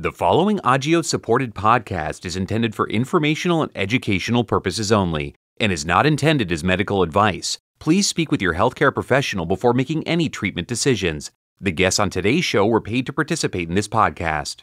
The following Agios supported podcast is intended for informational and educational purposes only and is not intended as medical advice. Please speak with your healthcare professional before making any treatment decisions. The guests on today's show were paid to participate in this podcast.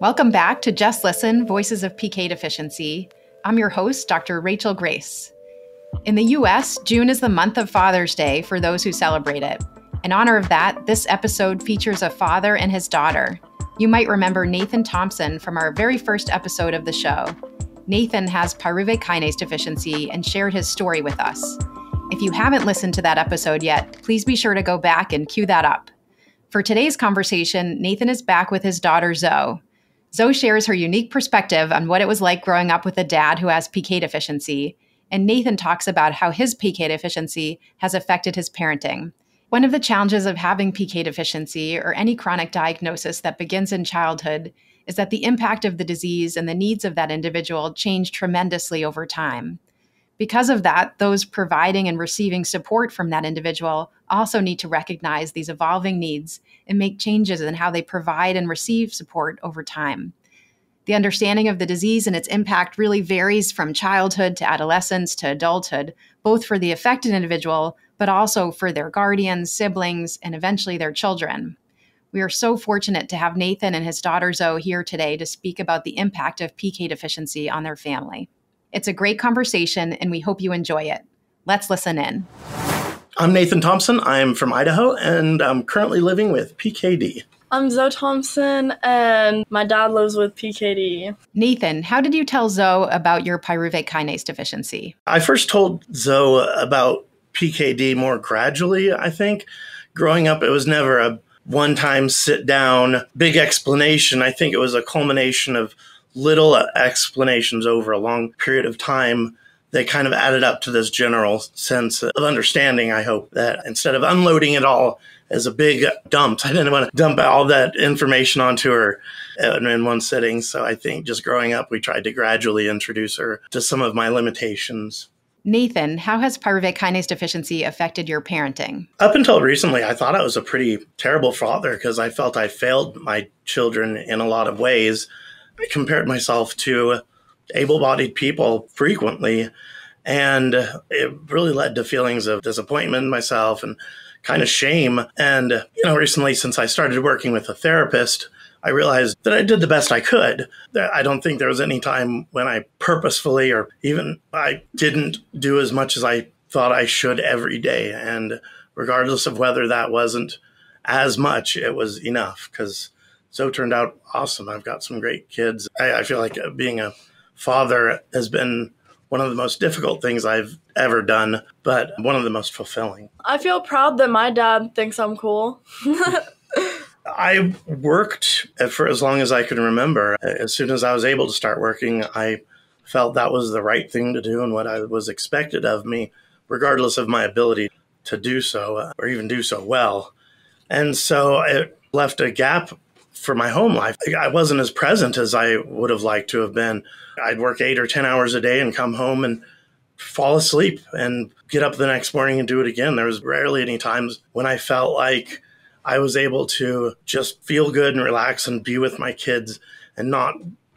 Welcome back to Just Listen Voices of PK Deficiency. I'm your host, Dr. Rachel Grace. In the US, June is the month of Father's Day for those who celebrate it. In honor of that, this episode features a father and his daughter. You might remember Nathan Thompson from our very first episode of the show. Nathan has pyruvate kinase deficiency and shared his story with us. If you haven't listened to that episode yet, please be sure to go back and cue that up. For today's conversation, Nathan is back with his daughter Zoe. Zoe shares her unique perspective on what it was like growing up with a dad who has PK deficiency, and Nathan talks about how his PK deficiency has affected his parenting. One of the challenges of having PK deficiency or any chronic diagnosis that begins in childhood is that the impact of the disease and the needs of that individual change tremendously over time. Because of that, those providing and receiving support from that individual also need to recognize these evolving needs and make changes in how they provide and receive support over time. The understanding of the disease and its impact really varies from childhood to adolescence to adulthood, both for the affected individual, but also for their guardians, siblings, and eventually their children. We are so fortunate to have Nathan and his daughter Zoe here today to speak about the impact of PK deficiency on their family. It's a great conversation, and we hope you enjoy it. Let's listen in. I'm Nathan Thompson. I'm from Idaho, and I'm currently living with PKD. I'm Zoe Thompson, and my dad lives with PKD. Nathan, how did you tell Zoe about your pyruvate kinase deficiency? I first told Zoe about PKD more gradually, I think. Growing up, it was never a one time sit down, big explanation. I think it was a culmination of little uh, explanations over a long period of time. They kind of added up to this general sense of understanding, I hope, that instead of unloading it all as a big dump, I didn't want to dump all that information onto her uh, in one sitting. So I think just growing up, we tried to gradually introduce her to some of my limitations. Nathan, how has pyruvate kinase deficiency affected your parenting? Up until recently, I thought I was a pretty terrible father because I felt I failed my children in a lot of ways. I compared myself to able bodied people frequently, and it really led to feelings of disappointment in myself and kind of shame. And, you know, recently, since I started working with a therapist, I realized that I did the best I could. I don't think there was any time when I purposefully or even I didn't do as much as I thought I should every day. And regardless of whether that wasn't as much, it was enough because so turned out awesome. I've got some great kids. I, I feel like uh, being a father has been one of the most difficult things I've ever done, but one of the most fulfilling. I feel proud that my dad thinks I'm cool. I worked for as long as I can remember. As soon as I was able to start working, I felt that was the right thing to do and what I was expected of me, regardless of my ability to do so or even do so well. And so it left a gap for my home life. I wasn't as present as I would have liked to have been. I'd work eight or 10 hours a day and come home and fall asleep and get up the next morning and do it again. There was rarely any times when I felt like I was able to just feel good and relax and be with my kids and not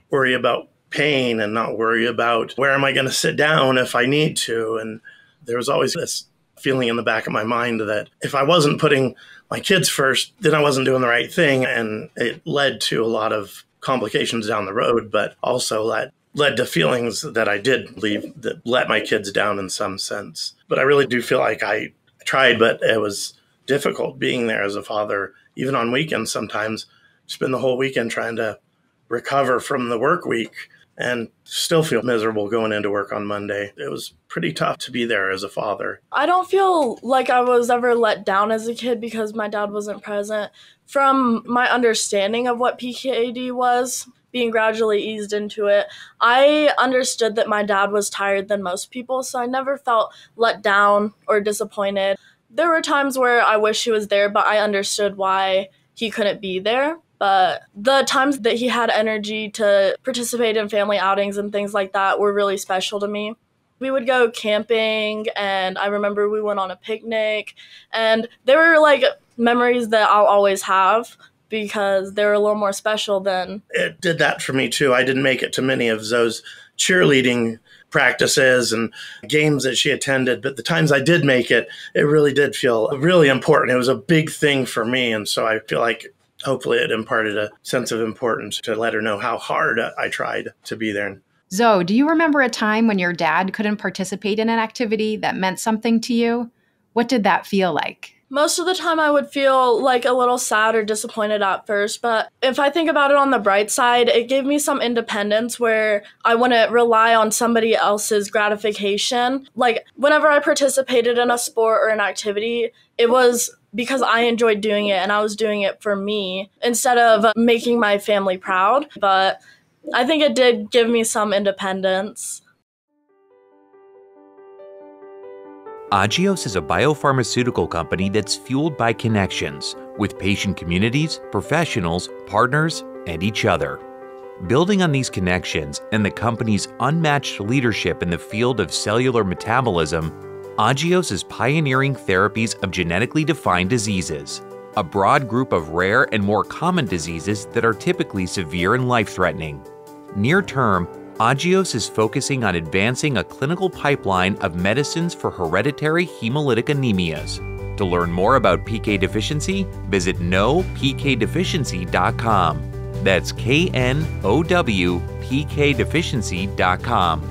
worry about pain and not worry about where am I going to sit down if I need to. And there was always this feeling in the back of my mind that if I wasn't putting my kids first, then I wasn't doing the right thing. And it led to a lot of complications down the road, but also led led to feelings that I did leave that let my kids down in some sense. But I really do feel like I tried, but it was difficult being there as a father, even on weekends sometimes. Spend the whole weekend trying to recover from the work week and still feel miserable going into work on Monday. It was pretty tough to be there as a father. I don't feel like I was ever let down as a kid because my dad wasn't present. From my understanding of what PKD was, being gradually eased into it, I understood that my dad was tired than most people, so I never felt let down or disappointed there were times where I wish he was there, but I understood why he couldn't be there. But the times that he had energy to participate in family outings and things like that were really special to me. We would go camping, and I remember we went on a picnic, and they were like memories that I'll always have because they were a little more special than. It did that for me too. I didn't make it to many of those cheerleading practices and games that she attended, but the times I did make it, it really did feel really important. It was a big thing for me. And so I feel like hopefully it imparted a sense of importance to let her know how hard I tried to be there. Zoe, do you remember a time when your dad couldn't participate in an activity that meant something to you? What did that feel like? Most of the time, I would feel like a little sad or disappointed at first, but if I think about it on the bright side, it gave me some independence where I wouldn't rely on somebody else's gratification. Like, whenever I participated in a sport or an activity, it was because I enjoyed doing it and I was doing it for me instead of making my family proud. But I think it did give me some independence. Agios is a biopharmaceutical company that's fueled by connections with patient communities, professionals, partners, and each other. Building on these connections and the company's unmatched leadership in the field of cellular metabolism, Agios is pioneering therapies of genetically defined diseases, a broad group of rare and more common diseases that are typically severe and life threatening. Near term, Agios is focusing on advancing a clinical pipeline of medicines for hereditary hemolytic anemias. To learn more about PK deficiency, visit knowpkdeficiency.com. That's K N O W P K deficiency.com.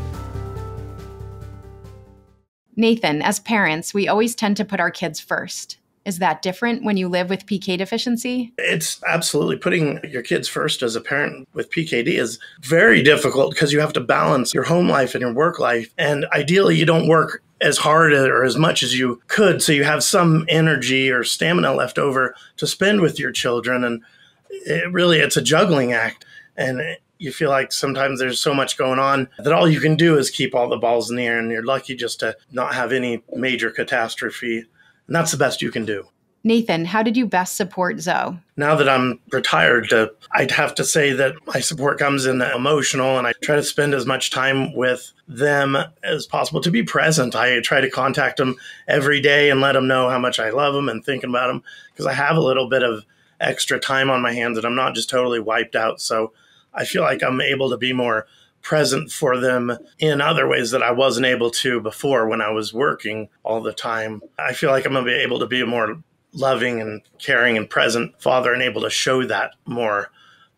Nathan, as parents, we always tend to put our kids first. Is that different when you live with PK deficiency? It's absolutely putting your kids first as a parent with PKD is very difficult because you have to balance your home life and your work life. And ideally, you don't work as hard or as much as you could. So you have some energy or stamina left over to spend with your children. And it really, it's a juggling act. And you feel like sometimes there's so much going on that all you can do is keep all the balls in the air. And you're lucky just to not have any major catastrophe and that's the best you can do. Nathan, how did you best support Zoe? Now that I'm retired, uh, I'd have to say that my support comes in emotional, and I try to spend as much time with them as possible to be present. I try to contact them every day and let them know how much I love them and thinking about them because I have a little bit of extra time on my hands and I'm not just totally wiped out. So I feel like I'm able to be more present for them in other ways that I wasn't able to before when I was working all the time. I feel like I'm going to be able to be a more loving and caring and present father and able to show that more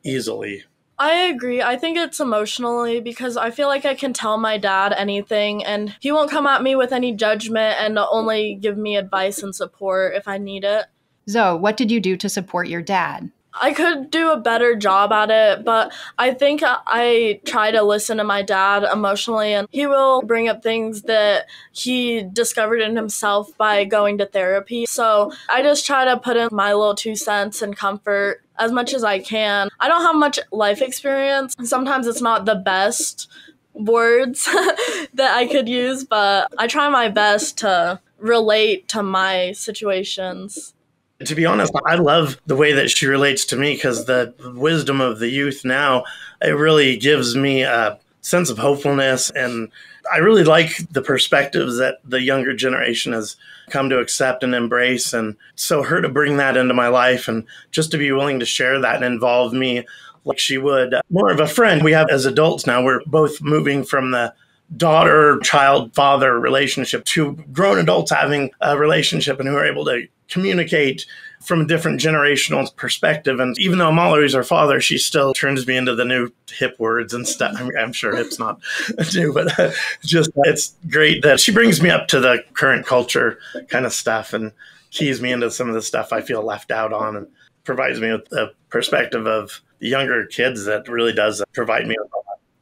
easily. I agree. I think it's emotionally because I feel like I can tell my dad anything and he won't come at me with any judgment and only give me advice and support if I need it. Zoe, what did you do to support your dad? I could do a better job at it, but I think I try to listen to my dad emotionally, and he will bring up things that he discovered in himself by going to therapy. So I just try to put in my little two cents and comfort as much as I can. I don't have much life experience. Sometimes it's not the best words that I could use, but I try my best to relate to my situations to be honest, I love the way that she relates to me because the wisdom of the youth now, it really gives me a sense of hopefulness. And I really like the perspectives that the younger generation has come to accept and embrace. And so her to bring that into my life and just to be willing to share that and involve me like she would, more of a friend we have as adults now. We're both moving from the daughter child father relationship to grown adults having a relationship and who are able to communicate from a different generational perspective. And even though I'm her father, she still turns me into the new hip words and stuff. I mean, I'm sure hip's not new, but uh, just it's great that she brings me up to the current culture kind of stuff and keys me into some of the stuff I feel left out on and provides me with the perspective of younger kids that really does provide me with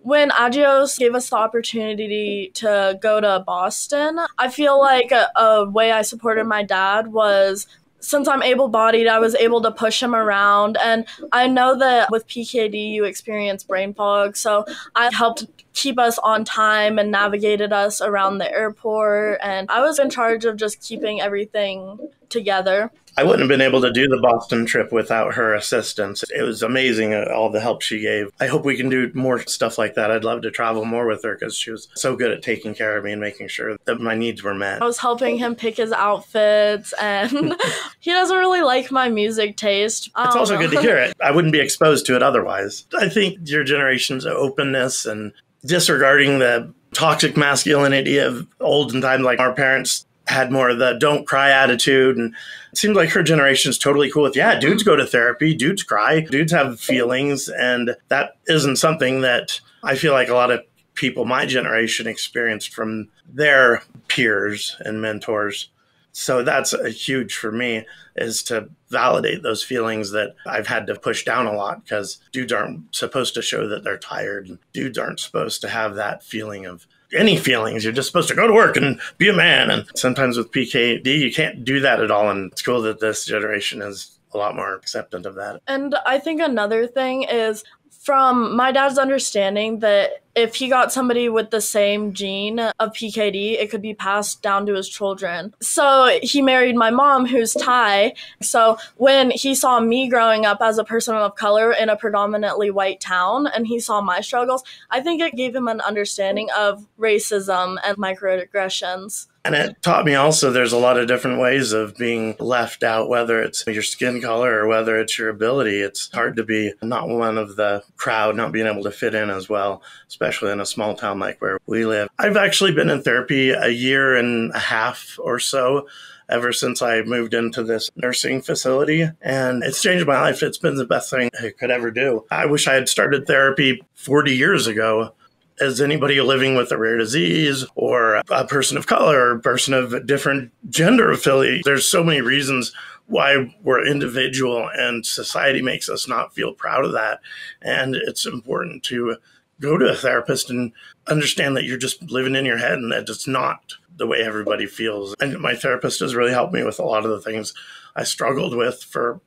when Agios gave us the opportunity to go to Boston, I feel like a, a way I supported my dad was since I'm able bodied, I was able to push him around. And I know that with PKD, you experience brain fog. So I helped keep us on time and navigated us around the airport. And I was in charge of just keeping everything together. I wouldn't have been able to do the Boston trip without her assistance. It was amazing, uh, all the help she gave. I hope we can do more stuff like that. I'd love to travel more with her because she was so good at taking care of me and making sure that my needs were met. I was helping him pick his outfits, and he doesn't really like my music taste. It's also know. good to hear it. I wouldn't be exposed to it otherwise. I think your generation's openness and disregarding the toxic masculinity of olden times, like our parents had more of the don't cry attitude and it seems like her generation is totally cool with yeah dudes mm-hmm. go to therapy dudes cry dudes have feelings and that isn't something that i feel like a lot of people my generation experienced from their peers and mentors so that's a huge for me is to validate those feelings that I've had to push down a lot because dudes aren't supposed to show that they're tired. Dudes aren't supposed to have that feeling of any feelings. You're just supposed to go to work and be a man. And sometimes with PKD, you can't do that at all. And it's cool that this generation is a lot more acceptant of that. And I think another thing is from my dad's understanding that if he got somebody with the same gene of PKD, it could be passed down to his children. So he married my mom, who's Thai. So when he saw me growing up as a person of color in a predominantly white town and he saw my struggles, I think it gave him an understanding of racism and microaggressions. And it taught me also there's a lot of different ways of being left out, whether it's your skin color or whether it's your ability. It's hard to be not one of the crowd, not being able to fit in as well, especially in a small town like where we live. I've actually been in therapy a year and a half or so ever since I moved into this nursing facility. And it's changed my life. It's been the best thing I could ever do. I wish I had started therapy 40 years ago as anybody living with a rare disease or a person of color or a person of a different gender affiliate. There's so many reasons why we're individual and society makes us not feel proud of that. And it's important to go to a therapist and understand that you're just living in your head and that it's not the way everybody feels. And my therapist has really helped me with a lot of the things I struggled with for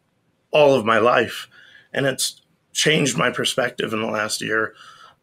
all of my life. And it's changed my perspective in the last year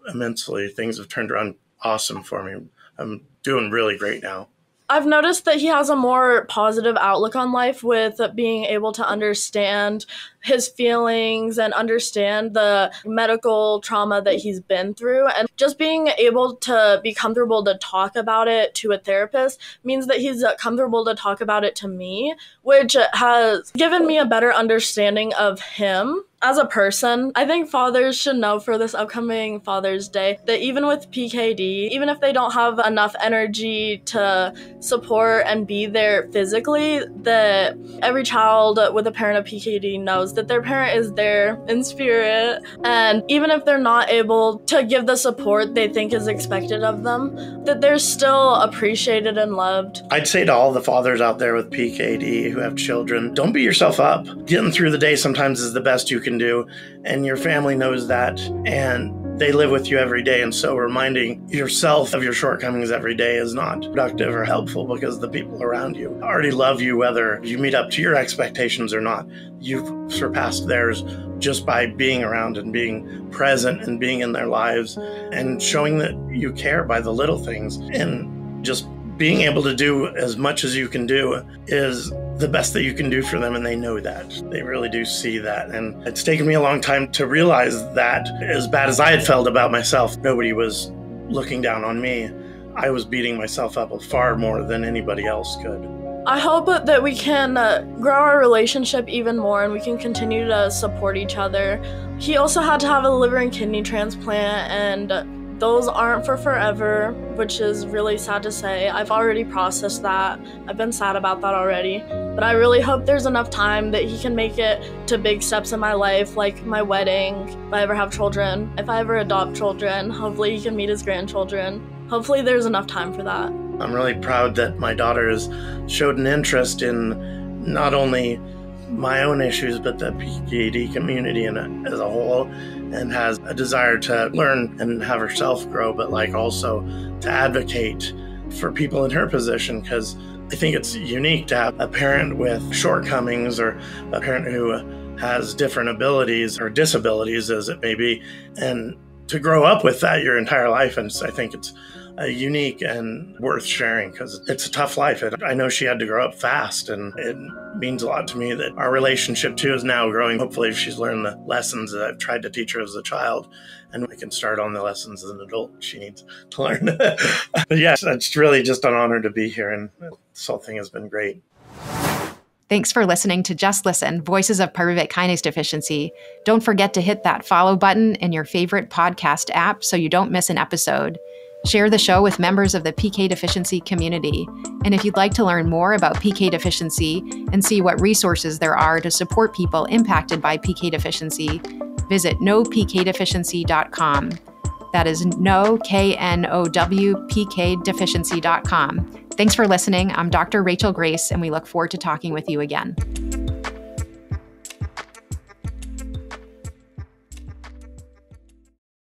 immensely. Things have turned around awesome for me. I'm doing really great now. I've noticed that he has a more positive outlook on life with being able to understand his feelings and understand the medical trauma that he's been through. And just being able to be comfortable to talk about it to a therapist means that he's comfortable to talk about it to me, which has given me a better understanding of him as a person, I think fathers should know for this upcoming Father's Day that even with PKD, even if they don't have enough energy to support and be there physically, that every child with a parent of PKD knows that their parent is there in spirit. And even if they're not able to give the support they think is expected of them, that they're still appreciated and loved. I'd say to all the fathers out there with PKD who have children, don't beat yourself up. Getting through the day sometimes is the best you can do, and your family knows that. And they live with you every day. And so reminding yourself of your shortcomings every day is not productive or helpful because the people around you already love you, whether you meet up to your expectations or not. You've surpassed theirs just by being around and being present and being in their lives and showing that you care by the little things and just being able to do as much as you can do is the best that you can do for them and they know that. They really do see that. And it's taken me a long time to realize that as bad as i had felt about myself nobody was looking down on me. I was beating myself up far more than anybody else could. I hope that we can uh, grow our relationship even more and we can continue to support each other. He also had to have a liver and kidney transplant, and those aren't for forever, which is really sad to say. I've already processed that. I've been sad about that already. But I really hope there's enough time that he can make it to big steps in my life, like my wedding, if I ever have children, if I ever adopt children. Hopefully, he can meet his grandchildren. Hopefully, there's enough time for that. I'm really proud that my daughter has showed an interest in not only my own issues, but the PKD community and uh, as a whole, and has a desire to learn and have herself grow, but like also to advocate for people in her position because I think it's unique to have a parent with shortcomings or a parent who has different abilities or disabilities, as it may be, and to grow up with that your entire life. And I think it's uh, unique and worth sharing because it's a tough life. I know she had to grow up fast, and it means a lot to me that our relationship too is now growing. Hopefully, she's learned the lessons that I've tried to teach her as a child, and we can start on the lessons as an adult she needs to learn. but yes, it's really just an honor to be here, and this whole thing has been great. Thanks for listening to Just Listen Voices of Pyruvate Kinase Deficiency. Don't forget to hit that follow button in your favorite podcast app so you don't miss an episode. Share the show with members of the PK deficiency community. And if you'd like to learn more about PK deficiency and see what resources there are to support people impacted by PK deficiency, visit knowpkdeficiency.com. That is no, K N O W P K deficiency.com. Thanks for listening. I'm Dr. Rachel Grace, and we look forward to talking with you again.